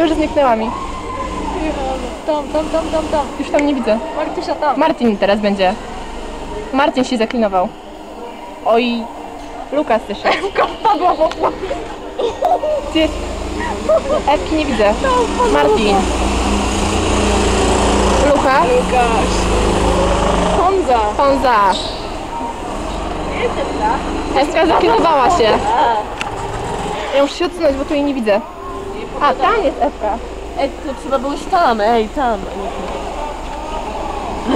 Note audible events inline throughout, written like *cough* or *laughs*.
Już zniknęła mi. Tam, tam, tam, tam, tam. Już tam nie widzę. Martusia tam. Martin teraz będzie. Martin się zaklinował. Oj, Lukas też jest. Ewka wpadła w okno. Gdzie jest? Ewki nie widzę. Martin. Luka. Łukasz. Honza. Honza. Ewka zaklinowała się. Ja muszę się odsunąć, bo tu jej nie widzę. A, tam jest Ewka. Ej, to trzeba było iść tam, ej, tam.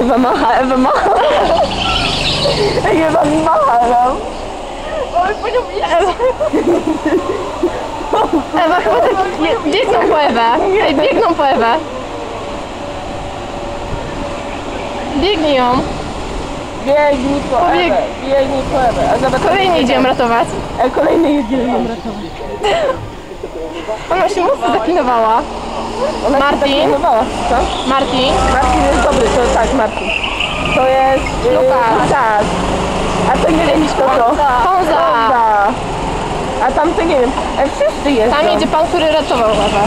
Ewa macha, Ewa macha. Ej, Ewa mi macha, no. Oj, panią Ewa. Ewa chyba tak bie- biegną po Ewę. Ej, biegną po Ewę. Biegnij ją. Biegnij po Pobieg- Ewę, biegnij po Ewę. A zobacz, Kolejny idziemy ratować. Ej, kolejny jedziemy ją ratować. Ona się mocno zaklinowała. Ona się Martin? zaklinowała. Co? Martin. Martin jest dobry, to tak, Martin. To jest... Yy, Lukas. Tak. A to nie wiem, kto to. Honza. A tam to nie wiem. E, wszyscy jeżdżą. Tam jedzie pan, który ratował Ewę.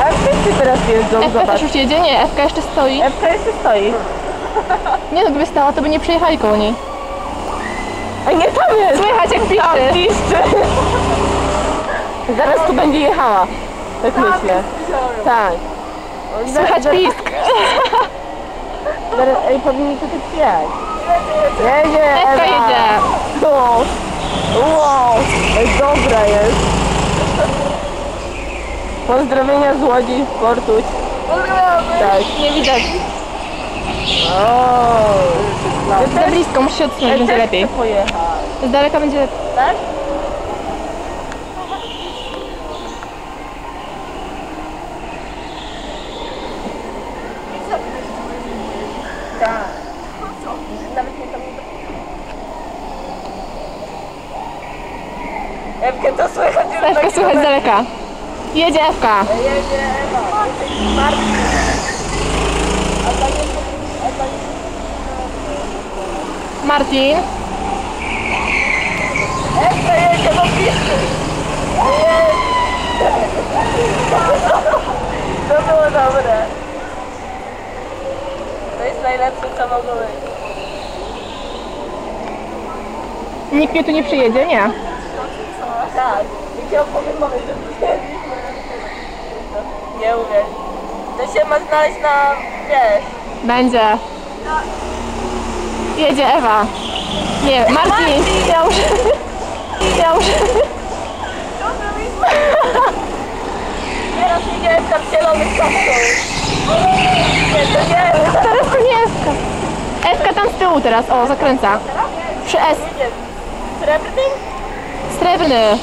A wszyscy teraz jeżdżą, Ewka zobacz. też już jedzie? Nie, Ewka jeszcze stoi. Ewka jeszcze stoi. Nie no, gdyby stała, to by nie przejechali koło niej. A nie tam jest. Słychać jak piszczy. Piszczy. Zaraz tu będzie jechała. Tak myślę. Tak. Słychać pisk. Zaraz, ej, powinni tu tak jechać. Jedzie, Ewa. jedzie. Wow. Wow. Ej, dobra jest. Pozdrowienia z Łodzi, Portuć. Tak. Nie widać. Za blisko, muszę się odsunąć, będzie lepiej. Z daleka będzie lepiej. Tak? Tak. Nawet nie tam Ewkę to słychać już Ewka słychać z daleka. Jedzie Ewka. Jedzie Ewa. Martin. A to nie... A to nie... Martin. To było dobre. To jest najlepsze co mogło być. Nikt mnie tu nie przyjedzie, nie. Tak. Jak ja opowiem mamie, że przyjęliśmy. Nie uwierz. To się ma znaleźć na, wiesz, Będzie. Jedzie Ewa. Nie, Martin. Ja muszę... Ja muszę... teraz. Nie, to nie. Teraz to nie Ewka. Ewka tam z tyłu teraz, o, zakręca. Przy S. Srebrny? Srebrny.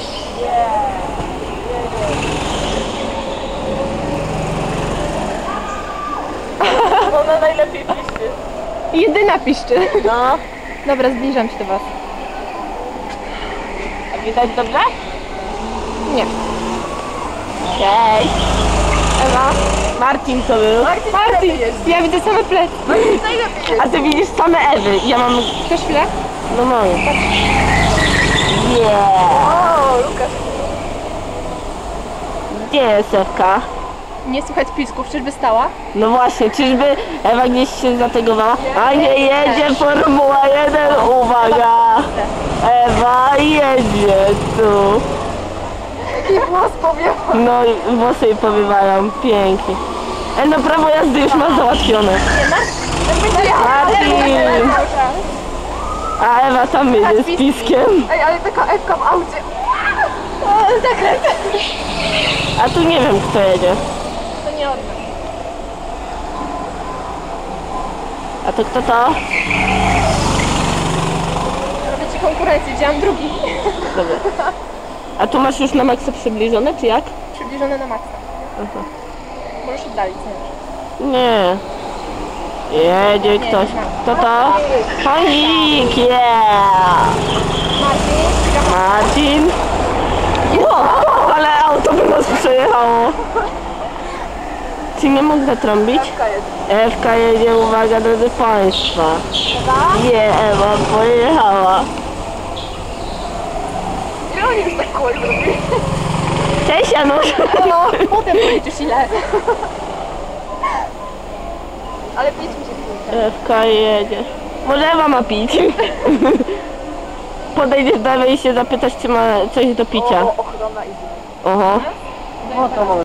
Ona najlepiej piszczy. Jedyna piszczy. No. Dobra, zbliżam się do was. A widać dobrze? Nie. Cześć. Ewa. Martin to był. Martin. Ja widzę same plecy. A ty widzisz same Ewy. Ja mam... Chcesz chwilę? No moje. Yeah. O, Lukasz. Gdzie jest Ewka? Nie słychać pisków, czyżby stała? No właśnie, czyżby Ewa gdzieś się zategowała? A nie jedzie Formuła 1, uwaga! *laughs* Ewa jedzie tu. I włos powiem. No i włosy jej powiewają, pięknie. E, no prawo jazdy już masz załatwione. Martin! A Ewa tam jedzie z piskiem. Ej, ale taka Ewka w aucie. Zakręt. A tu nie wiem kto jedzie. Nie odda. A to kto to? Robię ci konkurencję, wziąłem drugi. Dobra. A tu masz już na maksa przybliżone, czy jak? Przybliżony na maksa. Aha. Możesz oddalić, chcesz. Nie. Jedzie ktoś. Kto to? Konik, yeah! Martin. Marcin. Wow, ale auto by nas przejechało. Czy nie mogę trąbić? Ewka jedzie, uwaga drodzy Państwa. Nie, Ewa pojechała. Ile oni już tak zrobili? Weź Janusz. No, potem policzysz ile. Ale pić mi się. FK jedzie. Może Ewa ma pić. Podejdziesz Ewy i się zapytasz, czy ma coś do picia. ochrona i Oho. No to może